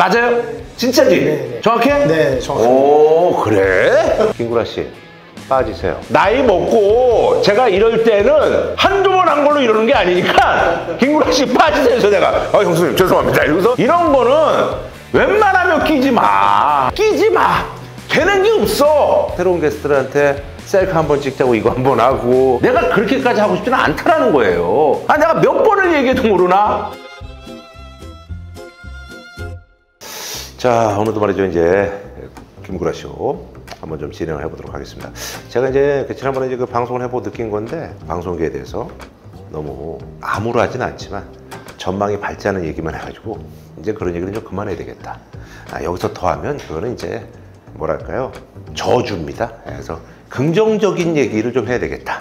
맞아요? 진짜지? 네. 정확해? 네, 정확합니다. 오, 그래? 김구라 씨, 빠지세요. 나이 먹고 제가 이럴 때는 한두 번 한 걸로 이러는 게 아니니까 김구라 씨 빠지세요. 그래서 내가, 아, 형수님, 죄송합니다. 이러면서 이런 거는 웬만하면 끼지 마. 끼지 마. 되는 게 없어. 새로운 게스트들한테 셀카 한 번 찍자고 이거 한 번 하고 내가 그렇게까지 하고 싶지는 않다라는 거예요. 아, 내가 몇 번을 얘기해도 모르나? 자, 오늘도 말이죠. 이제 김구라 쇼 한번 좀 진행을 해보도록 하겠습니다. 제가 이제 그 지난번에 이제 그 방송을 해보고 느낀 건데 방송계에 대해서 너무 암울하진 않지만 전망이 밝지 않은 얘기만 해가지고 이제 그런 얘기는 좀 그만해야 되겠다. 아, 여기서 더 하면 그거는 이제 뭐랄까요 저주입니다. 그래서 긍정적인 얘기를 좀 해야 되겠다.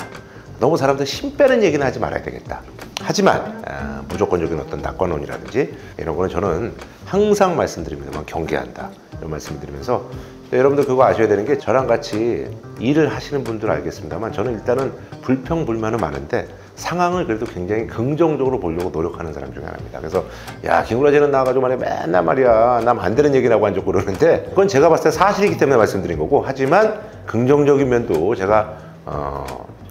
너무 사람들 힘 빼는 얘기는 하지 말아야 되겠다. 하지만 아, 무조건적인 어떤 낙관론이라든지 이런 거는 저는 항상 말씀드립니다만 경계한다 이런 말씀을 드리면서 여러분들 그거 아셔야 되는 게 저랑 같이 일을 하시는 분들 알겠습니다만 저는 일단은 불평불만은 많은데 상황을 그래도 굉장히 긍정적으로 보려고 노력하는 사람 중에 하나입니다. 그래서 야 김구라지는 나와가지고 말이야 맨날 말이야 남 안 되는 얘기라고 한 적고 그러는데 그건 제가 봤을 때 사실이기 때문에 말씀드린 거고 하지만 긍정적인 면도 제가 어,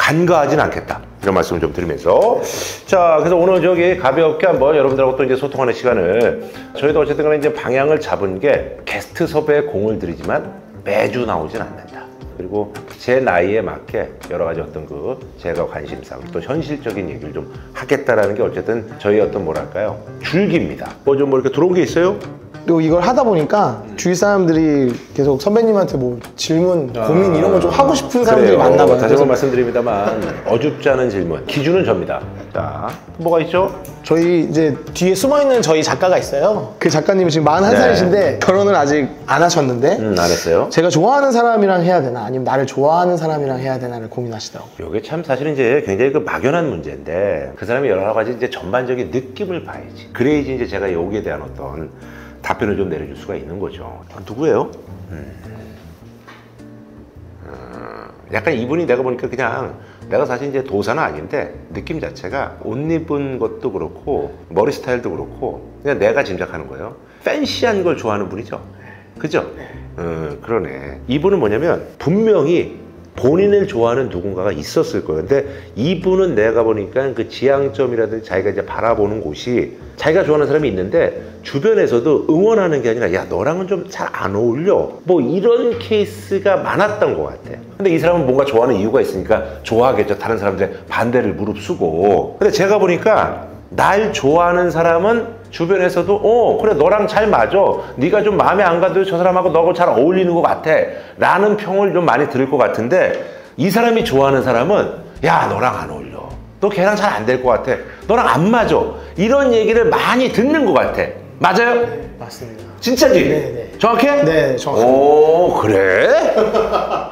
간과하진 않겠다. 이런 말씀을 좀 드리면서. 자, 그래서 오늘 저기 가볍게 한번 여러분들하고 또 이제 소통하는 시간을 저희도 어쨌든 간에 이제 방향을 잡은 게 게스트 섭외에 공을 들이지만 매주 나오진 않는다. 그리고 제 나이에 맞게 여러 가지 어떤 그 제가 관심사, 또 현실적인 얘기를 좀 하겠다라는 게 어쨌든 저희 어떤 뭐랄까요. 줄기입니다. 뭐 좀뭐 이렇게 들어온 게 있어요? 그리고 이걸 하다 보니까 주위 사람들이 계속 선배님한테 뭐 질문, 고민 이런 걸 좀 하고 싶은 사람들이 그래요. 많나 봐요. 다시 그래서 한번 말씀드립니다만 어줍지 않은 질문. 기준은 접니다. 자, 뭐가 있죠? 저희 이제 뒤에 숨어 있는 저희 작가가 있어요. 그 작가님이 지금 41살이신데 네. 결혼을 아직 안 하셨는데 음, 안 했어요. 제가 좋아하는 사람이랑 해야 되나 아니면 나를 좋아하는 사람이랑 해야 되나를 고민하시더라고요. 이게 참 사실은 이제 굉장히 그 막연한 문제인데 그 사람이 여러 가지 이제 전반적인 느낌을 봐야지. 그래야지 이제 제가 여기에 대한 어떤 답변을 좀 내려줄 수가 있는 거죠. 아, 누구예요? 음. 어, 약간 이분이 내가 보니까 그냥 내가 사실 이제 도사는 아닌데 느낌 자체가 옷 입은 것도 그렇고 머리 스타일도 그렇고 그냥 내가 짐작하는 거예요. 팬시한 걸 좋아하는 분이죠. 그죠? 어, 그러네. 이분은 뭐냐면 분명히 본인을 좋아하는 누군가가 있었을 거예요. 근데 이분은 내가 보니까 그 지향점이라든지 자기가 이제 바라보는 곳이 자기가 좋아하는 사람이 있는데 주변에서도 응원하는 게 아니라 야 너랑은 좀 잘 안 어울려 뭐 이런 케이스가 많았던 것 같아. 근데 이 사람은 뭔가 좋아하는 이유가 있으니까 좋아하겠죠. 다른 사람들의 반대를 무릅쓰고. 근데 제가 보니까 날 좋아하는 사람은 주변에서도 어 그래 너랑 잘 맞아 네가 좀 마음에 안 가도 저 사람하고 너하고 잘 어울리는 것 같아 라는 평을 좀 많이 들을 것 같은데 이 사람이 좋아하는 사람은 야 너랑 안 어울려 너 걔랑 잘 안 될 것 같아 너랑 안 맞아 이런 얘기를 많이 듣는 것 같아 맞아요? 맞습니다. 진짜지? 네, 네. 정확해? 네, 정확합니다. 오, 그래?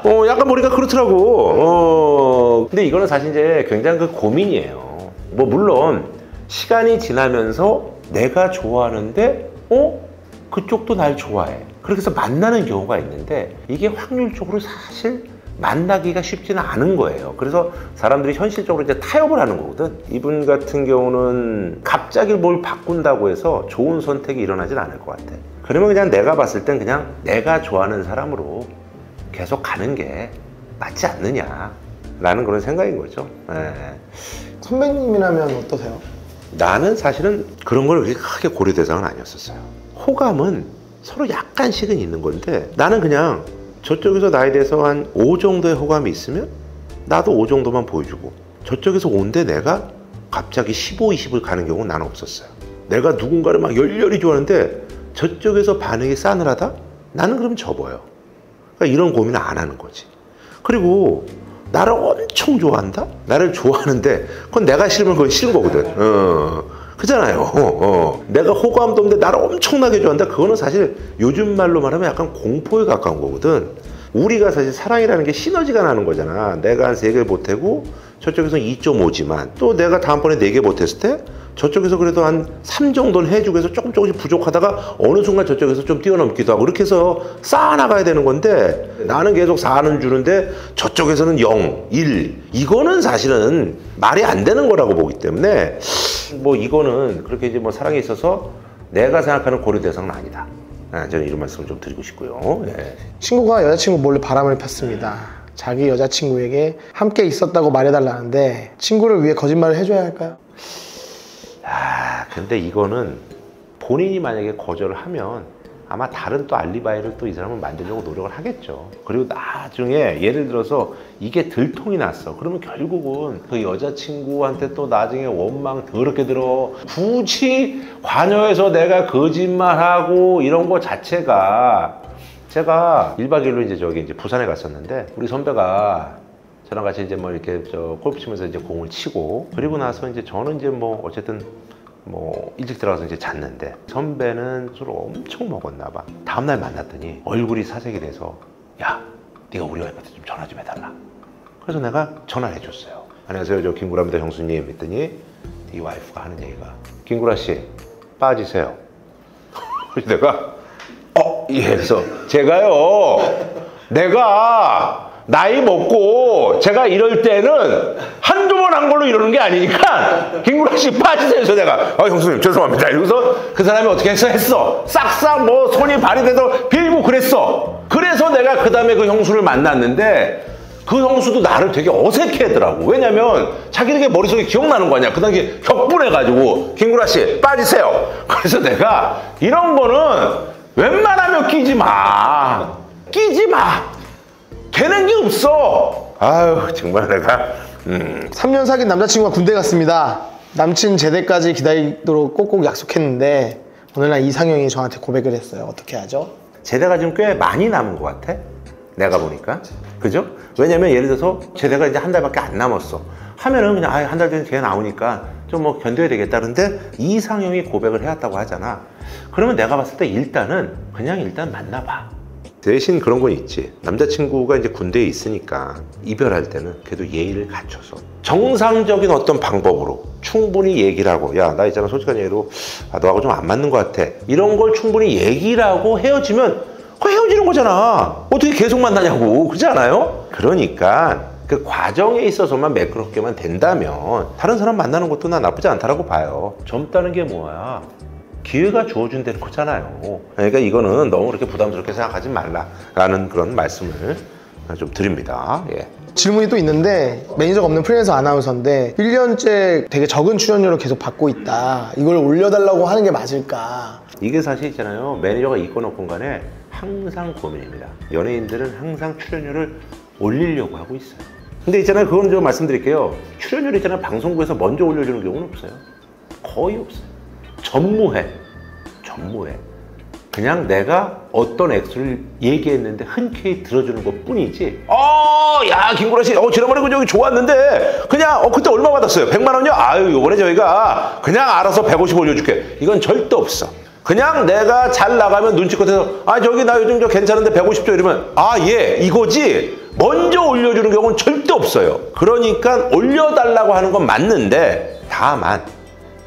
어, 약간 보니까 그렇더라고. 어, 근데 이거는 사실 이제 굉장히 그 고민이에요. 뭐, 물론, 시간이 지나면서 내가 좋아하는데, 어? 그쪽도 날 좋아해. 그렇게 해서 만나는 경우가 있는데, 이게 확률적으로 사실 만나기가 쉽지는 않은 거예요. 그래서 사람들이 현실적으로 이제 타협을 하는 거거든. 이분 같은 경우는 갑자기 뭘 바꾼다고 해서 좋은 선택이 일어나진 않을 것 같아. 그러면 그냥 내가 봤을 땐 그냥 내가 좋아하는 사람으로 계속 가는 게 맞지 않느냐. 라는 그런 생각인 거죠. 예. 선배님이라면 어떠세요? 나는 사실은 그런 걸 그렇게 크게 고려 대상은 아니었었어요. 호감은 서로 약간씩은 있는 건데 나는 그냥 저쪽에서 나에 대해서 한 5 정도의 호감이 있으면 나도 5 정도만 보여주고 저쪽에서 온데 내가 갑자기 15, 20을 가는 경우는 나는 없었어요. 내가 누군가를 막 열렬히 좋아하는데 저쪽에서 반응이 싸늘하다? 나는 그럼 접어요. 그러니까 이런 고민을 안 하는 거지. 그리고 나를 엄청 좋아한다? 나를 좋아하는데 그건 내가 싫으면 그건 싫은 거거든. 어. 그잖아요. 어, 어. 내가 호감도 없는데 나를 엄청나게 좋아한다? 그거는 사실 요즘 말로 말하면 약간 공포에 가까운 거거든. 우리가 사실 사랑이라는 게 시너지가 나는 거잖아. 내가 한 3개를 보태고 저쪽에서 2.5지만 또 내가 다음번에 4개 보탰을 때 저쪽에서 그래도 한 3 정도는 해주고 해서 조금 조금씩 부족하다가 어느 순간 저쪽에서 좀 뛰어넘기도 하고 이렇게 해서 쌓아나가야 되는 건데 나는 계속 4는 주는데 저쪽에서는 0, 1 이거는 사실은 말이 안 되는 거라고 보기 때문에 뭐 이거는 그렇게 이제 뭐 사랑에 있어서 내가 생각하는 고려 대상은 아니다. 아, 저는 이런 말씀을 좀 드리고 싶고요. 예. 친구가 여자친구 몰래 바람을 폈습니다. 자기 여자친구에게 함께 있었다고 말해달라는데 친구를 위해 거짓말을 해줘야 할까요? 아, 근데 이거는 본인이 만약에 거절을 하면 아마 다른 또 알리바이를 또 이 사람은 만들려고 노력을 하겠죠. 그리고 나중에 예를 들어서 이게 들통이 났어. 그러면 결국은 그 여자친구한테 또 나중에 원망 더럽게 들어. 굳이 관여해서 내가 거짓말하고 이런 거 자체가 제가 1박 2일로 이제 저기 이제 부산에 갔었는데 우리 선배가 저랑 같이 이제 뭐 이렇게 저 골프 치면서 이제 공을 치고 그리고 나서 이제 저는 이제 뭐 어쨌든 뭐 일찍 들어가서 이제 잤는데 선배는 술을 엄청 먹었나 봐. 다음날 만났더니 얼굴이 사색이 돼서 야 네가 우리 와이프한테 좀 전화 좀 해달라. 그래서 내가 전화를 해줬어요. 안녕하세요 저 김구라입니다 형수님 했더니 이 와이프가 하는 얘기가 김구라 씨 빠지세요. 내가 어, 예, 그래서 제가요, 내가 나이 먹고 제가 이럴 때는 한두 번 한 걸로 이러는 게 아니니까 김구라 씨 빠지세요. 내가 아 형수님 죄송합니다. 이러고서 그 사람이 어떻게 했어? 했어. 싹싹 뭐 손이 발이 돼서 빌고 그랬어. 그래서 내가 그 다음에 그 형수를 만났는데 그 형수도 나를 되게 어색해 하더라고. 왜냐면 자기에게 머릿속에 기억나는 거 아니야. 그 당시에 격분해가지고, 김구라 씨, 빠지세요. 그래서 내가 이런 거는 끼지 마. 끼지 마. 되는 게 없어. 아유, 정말 내가, 음. 3년 사귄 남자친구가 군대 갔습니다. 남친 제대까지 기다리도록 꼭꼭 약속했는데 오늘날 이상형이 저한테 고백을 했어요. 어떻게 하죠? 제대가 지금 꽤 많이 남은 것 같아. 내가 보니까. 그죠? 왜냐면 예를 들어서 제대가 이제 한 달밖에 안 남았어. 하면은 그냥 아, 한 달 전에 걔 나오니까 좀 뭐 견뎌야 되겠다. 그런데 이상형이 고백을 해왔다고 하잖아. 그러면 내가 봤을 때 일단은 그냥 일단 만나봐. 대신 그런 건 있지. 남자친구가 이제 군대에 있으니까 이별할 때는 그래도 예의를 갖춰서 정상적인 어떤 방법으로 충분히 얘기를 하고 야, 나 있잖아. 솔직한 얘기로 아, 너하고 좀 안 맞는 것 같아. 이런 걸 충분히 얘기를 하고 헤어지면 그 헤어지는 거잖아. 어떻게 계속 만나냐고. 그렇지 않아요? 그러니까 그 과정에 있어서만 매끄럽게만 된다면 다른 사람 만나는 것도 난 나쁘지 않다라고 봐요. 젊다는 게 뭐야? 기회가 주어진다는 거잖아요. 그러니까 이거는 너무 그렇게 부담스럽게 생각하지 말라라는 그런 말씀을 좀 드립니다. 예. 질문이 또 있는데 매니저가 없는 프리랜서 아나운서인데 1년째 되게 적은 출연료를 계속 받고 있다. 이걸 올려달라고 하는 게 맞을까? 이게 사실 있잖아요. 매니저가 있건 없건 간에 항상 고민입니다. 연예인들은 항상 출연료를 올리려고 하고 있어요. 근데 있잖아요. 그건 좀 말씀드릴게요. 출연료 있잖아요. 방송국에서 먼저 올려주는 경우는 없어요. 거의 없어요. 전무해. 전무해. 그냥 내가 어떤 액수를 얘기했는데 흔쾌히 들어주는 것 뿐이지. 어, 야, 김구라 씨, 어, 지난번에 그 저기 좋았는데, 그냥, 어, 그때 얼마 받았어요? 100만 원이요? 아유, 요번에 저희가 그냥 알아서 150 올려줄게. 이건 절대 없어. 그냥 내가 잘 나가면 눈치껏 해서, 아, 저기 나 요즘 저 괜찮은데 150조 이러면, 아, 예, 이거지. 먼저 올려주는 경우는 절대 없어요. 그러니까 올려달라고 하는 건 맞는데, 다만,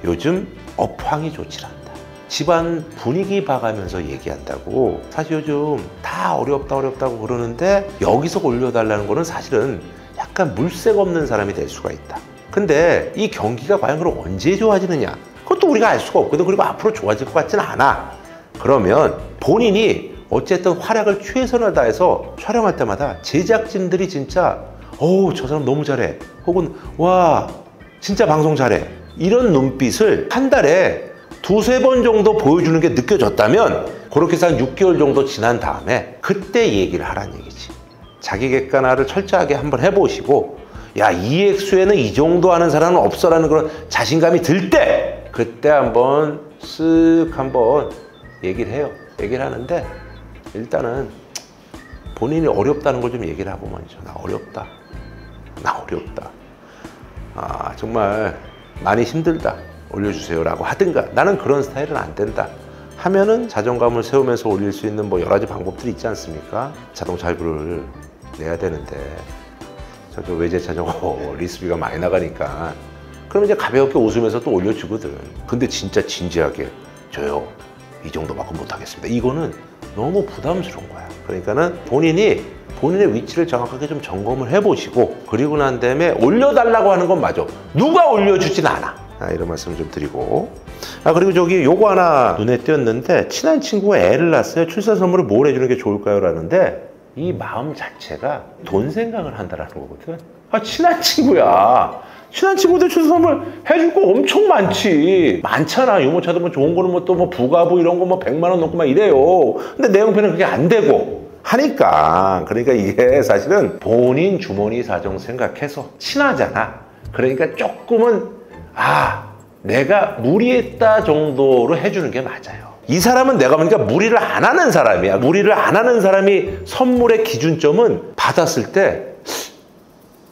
요즘 업황이 좋지 않다. 집안 분위기 봐가면서 얘기한다고. 사실 요즘 다 어렵다 어렵다고 그러는데 여기서 올려달라는 거는 사실은 약간 물색 없는 사람이 될 수가 있다. 근데 이 경기가 과연 그럼 언제 좋아지느냐? 그것도 우리가 알 수가 없거든. 그리고 앞으로 좋아질 것 같지는 않아. 그러면 본인이 어쨌든 활약을 최선을 다해서 촬영할 때마다 제작진들이 진짜 어우 저 사람 너무 잘해. 혹은 와 진짜 방송 잘해 이런 눈빛을 한 달에 두세 번 정도 보여주는 게 느껴졌다면 그렇게 해서 한 6개월 정도 지난 다음에 그때 얘기를 하라는 얘기지. 자기 객관화를 철저하게 한번 해보시고 야, 이 액수에는 이 정도 하는 사람은 없어라는 그런 자신감이 들 때 그때 한번 쓱 한번 얘기를 해요. 얘기를 하는데 일단은 본인이 어렵다는 걸 좀 얘기를 하고 먼저 나 어렵다. 나 어렵다. 아, 정말 많이 힘들다. 올려주세요 라고 하든가 나는 그런 스타일은 안 된다 하면은 자존감을 세우면서 올릴 수 있는 뭐 여러 가지 방법들이 있지 않습니까? 자동차 할부를 내야 되는데 저저 외제차 저거 리스비가 많이 나가니까 그럼 이제 가볍게 웃으면서 또 올려주거든 근데 진짜 진지하게 저요 이 정도만큼 못하겠습니다 이거는 너무 부담스러운 거야 그러니까는 본인이 본인의 위치를 정확하게 좀 점검을 해보시고 그리고 난 다음에 올려달라고 하는 건 맞아 누가 올려주진 않아 아, 이런 말씀을 좀 드리고 아 그리고 저기 요거 하나 눈에 띄었는데 친한 친구가 애를 낳았어요. 출산 선물을 뭘 해주는 게 좋을까요? 라는데 이 마음 자체가 돈 생각을 한다라는 거거든. 아 친한 친구야. 친한 친구들 출산 선물 해줄 거 엄청 많지. 많잖아. 유모차도 뭐 좋은 거는 뭐또뭐 부가부 이런 거 뭐 100만 원 넘고 막 이래요. 근데 내 형편은 그게 안 되고. 하니까 그러니까 이게 사실은 본인 주머니 사정 생각해서 친하잖아. 그러니까 조금은 아 내가 무리했다 정도로 해주는 게 맞아요. 이 사람은 내가 보니까 무리를 안 하는 사람이야. 무리를 안 하는 사람이 선물의 기준점은 받았을 때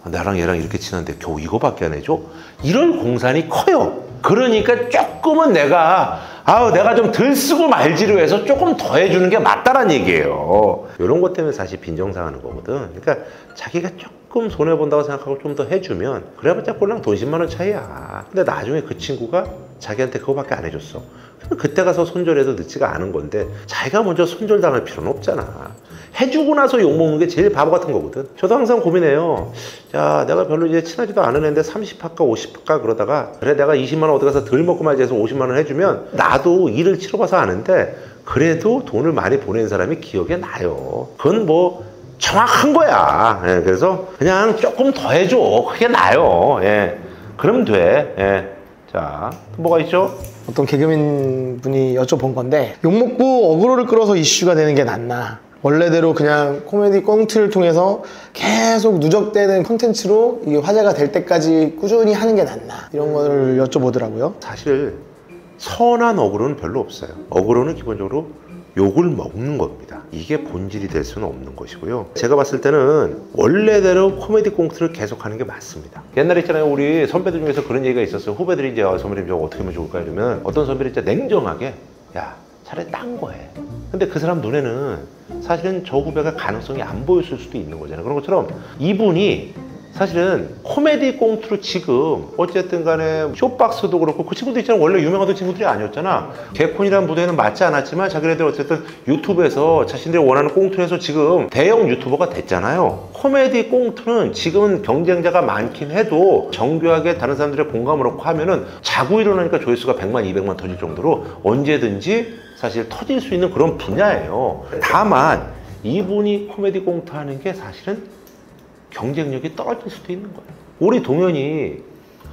나랑 얘랑 이렇게 친한데 겨우 이거밖에 안 해줘? 이런 공산이 커요. 그러니까 조금은 내가 아우 내가 좀 덜 쓰고 말지로 해서 조금 더 해주는 게 맞다란 얘기예요. 이런 것 때문에 사실 빈정상하는 거거든. 그러니까 자기가 조금 손해 본다고 생각하고 좀 더 해주면 그래봤자 꼴랑 돈 10만 원 차이야. 근데 나중에 그 친구가 자기한테 그거밖에 안 해줬어. 그러면 그때 가서 손절해도 늦지가 않은 건데 자기가 먼저 손절당할 필요는 없잖아. 해주고 나서 욕먹는 게 제일 바보 같은 거거든. 저도 항상 고민해요. 자, 내가 별로 이제 친하지도 않은 애인데 30할까 50할까 그러다가 그래 내가 20만 원 어디 가서 덜 먹고 말지 해서 50만 원 해주면 나도 일을 치러봐서 아는데 그래도 돈을 많이 보낸 사람이 기억에 나요. 그건 뭐 정확한 거야. 예, 그래서 그냥 조금 더 해줘. 그게 나요. 예. 그럼 돼. 예. 자, 또 뭐가 있죠? 어떤 개그맨 분이 여쭤본 건데 욕먹고 어그로를 끌어서 이슈가 되는 게 낫나 원래대로 그냥 코미디 꽁트를 통해서 계속 누적되는 콘텐츠로 이게 화제가 될 때까지 꾸준히 하는 게 낫나 이런 거를 여쭤보더라고요 사실 선한 어그로는 별로 없어요. 어그로는 기본적으로 욕을 먹는 겁니다. 이게 본질이 될 수는 없는 것이고요. 제가 봤을 때는 원래대로 코미디 꽁트를 계속하는 게 맞습니다. 옛날에 있잖아요. 우리 선배들 중에서 그런 얘기가 있었어요. 후배들이 이제 어, 선배님 저거 어떻게 하면 좋을까 이러면 어떤 선배들이 진짜 냉정하게 야 차라리 딴거 해. 근데 그 사람 눈에는 사실은 저 후배가 가능성이 안 보였을 수도 있는 거잖아요. 그런 것처럼 이분이 사실은 코미디 꽁트로 지금 어쨌든 간에 쇼박스도 그렇고 그 친구들 있잖아 원래 유명하던 친구들이 아니었잖아. 개콘이라는 무대에는 맞지 않았지만 자기네들 어쨌든 유튜브에서 자신들이 원하는 꽁트를 해서 지금 대형 유튜버가 됐잖아요. 코미디 꽁트는 지금은 경쟁자가 많긴 해도 정교하게 다른 사람들의 공감을 얻고 하면은 자고 일어나니까 조회수가 100만 200만 터질 정도로 언제든지 사실 터질 수 있는 그런 분야예요. 다만 이분이 코미디 꽁트 하는 게 사실은 경쟁력이 떨어질 수도 있는 거예요. 우리 동현이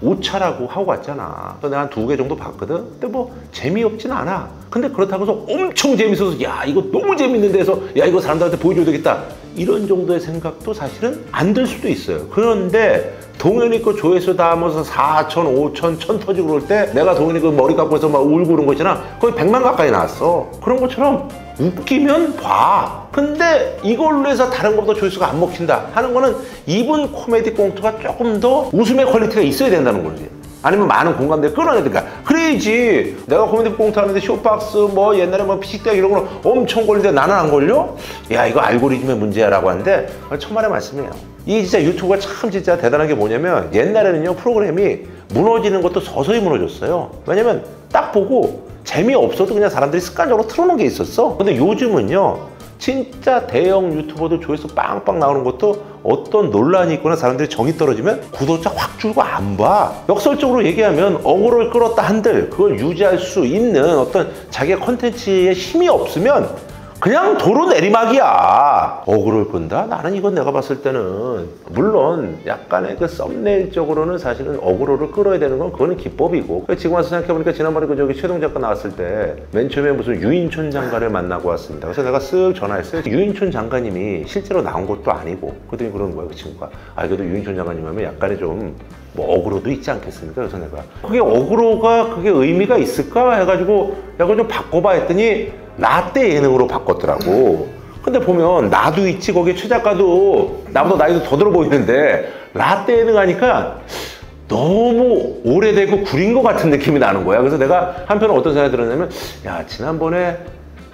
오차라고 하고 왔잖아. 내가 한 두 개 정도 봤거든. 근데 뭐 재미없진 않아. 근데 그렇다고 해서 엄청 재밌어서 야 이거 너무 재밌는데 해서 야 이거 사람들한테 보여줘야 되겠다. 이런 정도의 생각도 사실은 안 들 수도 있어요. 그런데 동현이 그 조회수 다 하면서 4천, 5천, 천 터지고 그럴 때 내가 동현이 그 머리 깎고 해서 막 울고 그런 거 있잖아. 거의 100만 가까이 나왔어. 그런 것처럼 웃기면 봐. 근데 이걸로 해서 다른 것보다 조회수가 안 먹힌다 하는 거는 이분 코미디 꽁트가 조금 더 웃음의 퀄리티가 있어야 된다는 거지. 아니면 많은 공감대를 되니까 그래야지 내가 코미디 꽁트 하는데 쇼박스 뭐 옛날에 뭐 피식대학 이런 거는 엄청 걸리는데 나는 안 걸려? 야 이거 알고리즘의 문제야라고 하는데 천만의 말씀이에요. 이 진짜 유튜브가 참 진짜 대단한 게 뭐냐면 옛날에는요 프로그램이 무너지는 것도 서서히 무너졌어요. 왜냐면 딱 보고 재미없어도 그냥 사람들이 습관적으로 틀어놓은 게 있었어. 근데 요즘은요 진짜 대형 유튜버들 조회수 빵빵 나오는 것도 어떤 논란이 있거나 사람들이 정이 떨어지면 구독자 확 줄고 안 봐. 역설적으로 얘기하면 어그로를 끌었다 한들 그걸 유지할 수 있는 어떤 자기의 컨텐츠에 힘이 없으면 그냥 도로 내리막이야. 어그로를 끈다? 나는 이건 내가 봤을 때는 물론 약간의 그 썸네일적으로는 사실은 어그로를 끌어야 되는 건 그거는 기법이고 지금 와서 생각해보니까 지난번에 그 저기 최동 작가 나왔을 때 맨 처음에 무슨 유인촌 장관을 만나고 왔습니다. 그래서 내가 쓱 전화했어요. 유인촌 장관님이 실제로 나온 것도 아니고 그랬더니 그런 거야 그 친구가. 아 그래도 유인촌 장관님 하면 약간의 좀뭐 어그로도 있지 않겠습니까? 그래서 내가 그게 어그로가 그게 의미가 있을까 해가지고 야 그거 좀 바꿔봐 했더니 라떼 예능으로 바꿨더라고. 근데 보면 나도 있지 거기에 최 작가도 나보다 나이도 더 들어 보이는데 라떼 예능 하니까 너무 오래되고 구린 것 같은 느낌이 나는 거야. 그래서 내가 한편으로 어떤 생각이 들었냐면 야 지난번에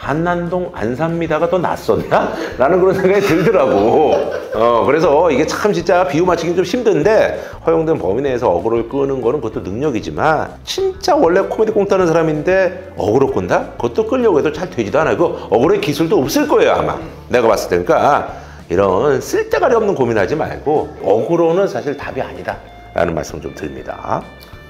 한남동 안삽니다가 더 낫었나? 라는 그런 생각이 들더라고. 어, 그래서 이게 참 진짜 비위 맞추기 좀 힘든데 허용된 범위 내에서 어그로를 끄는 거는 그것도 능력이지만 진짜 원래 코미디 꽁트하는 사람인데 어그로 끈다? 그것도 끌려고 해도 잘 되지도 않아요. 그 어그로의 기술도 없을 거예요, 아마. 내가 봤을 때. 그러니까 이런 쓸데가리 없는 고민하지 말고 어그로는 사실 답이 아니다. 라는 말씀 좀 드립니다.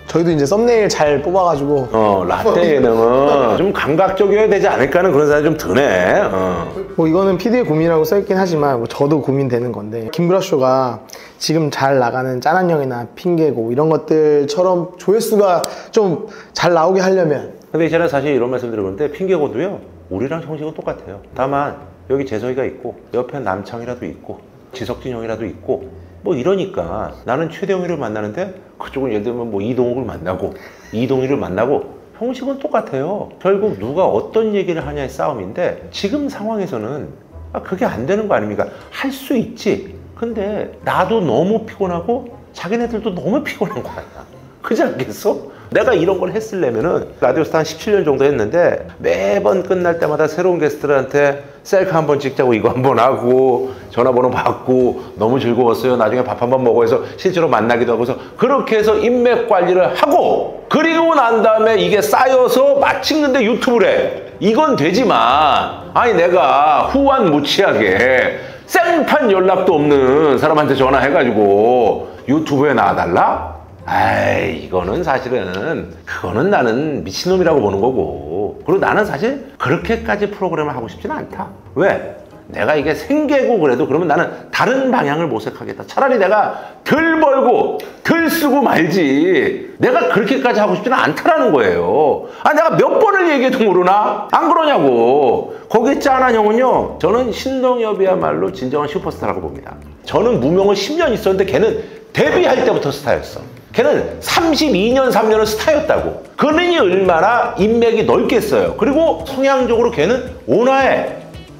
저희도 이제 썸네일 잘 뽑아가지고 어, 라떼 예능은 좀 감각적이어야 되지 않을까 하는 그런 생각이 좀 드네. 어. 뭐 이거는 PD의 고민이라고 써있긴 하지만 뭐 저도 고민되는 건데 김구라 쇼가 지금 잘 나가는 짠한형이나 핑계고 이런 것들처럼 조회수가 좀 잘 나오게 하려면 근데 저는 사실 이런 말씀 드리는데 핑계고도요 우리랑 형식은 똑같아요 다만 여기 재석이가 있고 옆에 남창이라도 있고 지석진 형이라도 있고 뭐 이러니까 나는 최대형이를 만나는데 그쪽은 예를 들면 뭐 이동욱을 만나고 이동희를 만나고 형식은 똑같아요. 결국 누가 어떤 얘기를 하냐의 싸움인데 지금 상황에서는 아, 그게 안 되는 거 아닙니까? 할 수 있지. 근데 나도 너무 피곤하고 자기네들도 너무 피곤한 거 아니야. 그지 않겠어? 내가 이런 걸 했으려면은 라디오스타 한 17년 정도 했는데 매번 끝날 때마다 새로운 게스트들한테 셀카 한 번 찍자고 이거 한 번 하고 전화번호 받고 너무 즐거웠어요. 나중에 밥 한 번 먹어 해서 실제로 만나기도 하고서 그렇게 해서 인맥 관리를 하고 그리고 난 다음에 이게 쌓여서 마침근데 유튜브를 해. 이건 되지만 아니 내가 후한 무치하게 생판 연락도 없는 사람한테 전화해가지고 유튜브에 나와달라? 아이 이거는 사실은 그거는 나는 미친놈이라고 보는 거고. 그리고 나는 사실 그렇게까지 프로그램을 하고 싶지는 않다. 왜? 내가 이게 생계고 그래도 그러면 나는 다른 방향을 모색하겠다. 차라리 내가 덜 벌고 덜 쓰고 말지. 내가 그렇게까지 하고 싶지는 않다라는 거예요. 아 내가 몇 번을 얘기해도 모르나? 안 그러냐고. 거기 짠한 형은요 저는 신동엽이야말로 진정한 슈퍼스타라고 봅니다. 저는 무명을 10년 있었는데 걔는 데뷔할 때부터 스타였어 걔는 32년, 3년은 스타였다고. 그러니 얼마나 인맥이 넓겠어요. 그리고 성향적으로 걔는 온화해.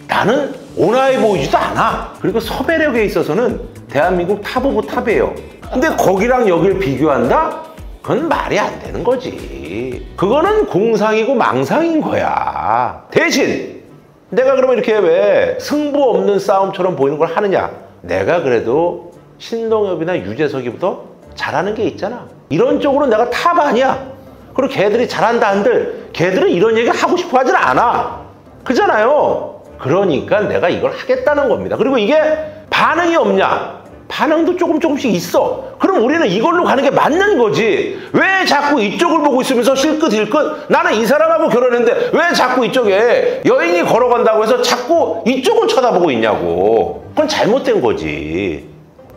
나는 온화해 보이지도 않아. 그리고 섭외력에 있어서는 대한민국 top of top이에요. 근데 거기랑 여길 비교한다? 그건 말이 안 되는 거지. 그거는 공상이고 망상인 거야. 대신 내가 그러면 이렇게 왜 승부 없는 싸움처럼 보이는 걸 하느냐? 내가 그래도 신동엽이나 유재석이보다 잘하는 게 있잖아. 이런 쪽으로 내가 top 아니야. 그리고 걔들이 잘한다 한들 걔들은 이런 얘기 하고 싶어 하진 않아. 그잖아요. 그러니까 내가 이걸 하겠다는 겁니다. 그리고 이게 반응이 없냐? 반응도 조금 조금씩 있어. 그럼 우리는 이걸로 가는 게 맞는 거지. 왜 자꾸 이쪽을 보고 있으면서 실끝 일끝 나는 이 사람하고 결혼했는데 왜 자꾸 이쪽에 여인이 걸어간다고 해서 자꾸 이쪽을 쳐다보고 있냐고. 그건 잘못된 거지.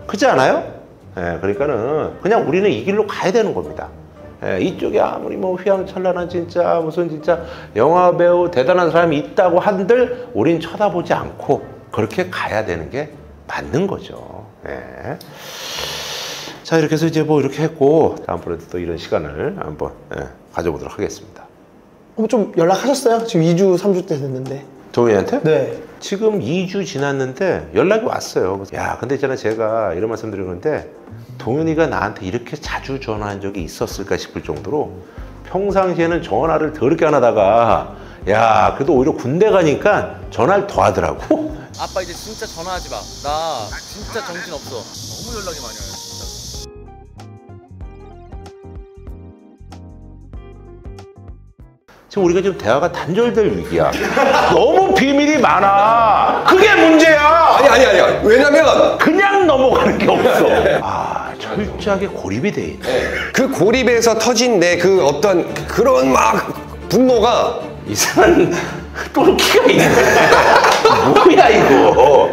그렇지 않아요? 예, 그러니까는 그냥 우리는 이 길로 가야 되는 겁니다. 예, 이쪽에 아무리 뭐 휘황찬란한 진짜 무슨 진짜 영화 배우 대단한 사람이 있다고 한들 우린 쳐다보지 않고 그렇게 가야 되는 게 맞는 거죠. 예. 자 이렇게 해서 이제 뭐 이렇게 했고 다음번에도 또 이런 시간을 한번 예, 가져보도록 하겠습니다. 어, 좀 연락하셨어요? 지금 2주, 3주 때 됐는데. 동현이한테? 네. 지금 2주 지났는데 연락이 왔어요. 그래서 야, 근데 있잖아 제가 이런 말씀 드리는 건데 동현이가 나한테 이렇게 자주 전화한 적이 있었을까 싶을 정도로 평상시에는 전화를 더럽게 안 하다가 야, 그래도 오히려 군대 가니까 전화를 더 하더라고. 아빠 이제 진짜 전화하지 마. 나 진짜 정신 없어. 너무 연락이 많이 와요. 진짜. 지금 우리가 지금 대화가 단절될 위기야. 너무 비밀이 많아. 그게 문제야. 아니 아니 아니야. 왜냐면 그냥 넘어가는 게 없어. 아, 철저하게 고립이 돼 있네. 그 고립에서 터진 내 그 어떤 그런 막 분노가 이상한 똘끼가 있네. 뭐야 이거.